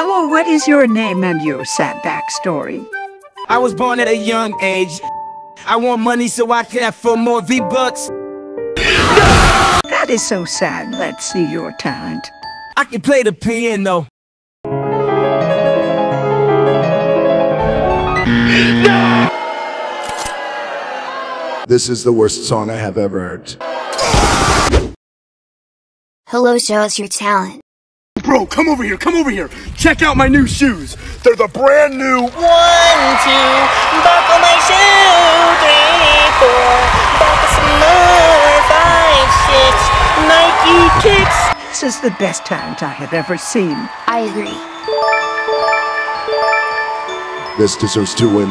Hello, what is your name and your sad backstory? I was born at a young age. I want money so I can afford more V-Bucks. That is so sad. Let's see your talent. I can play the piano. This is the worst song I have ever heard. Hello, show us your talent. Bro, come over here, come over here. Check out my new shoes. They're the brand new. One, two, buckle my shoe. Three, four, buckle some more. Five, six, Nike kicks. This is the best talent I have ever seen. I agree. This deserves to win.